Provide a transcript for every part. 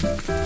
Thank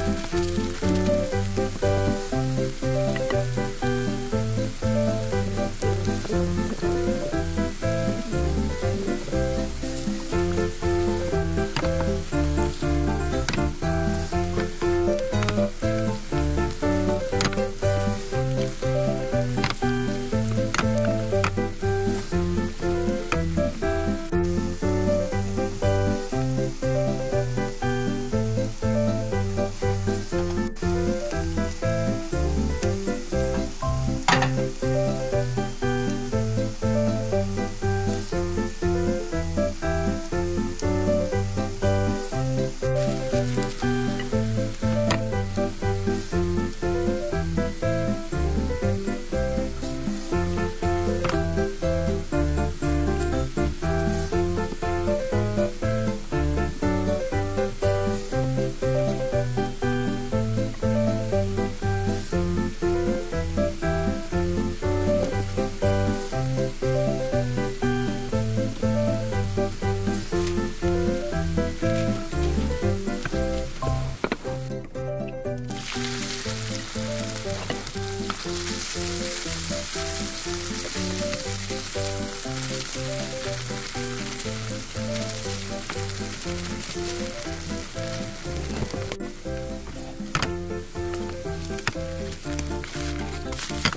はい。